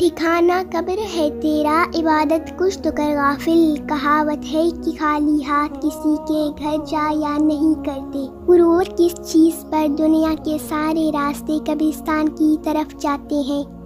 ठिकाना कब्र है तेरा, इबादत कुछ तो कर गाफिल। कहावत है कि खाली हाथ किसी के घर जा या नहीं करते। गुरूर किस चीज़ पर दुनिया के सारे रास्ते कब्रिस्तान की तरफ़ जाते हैं।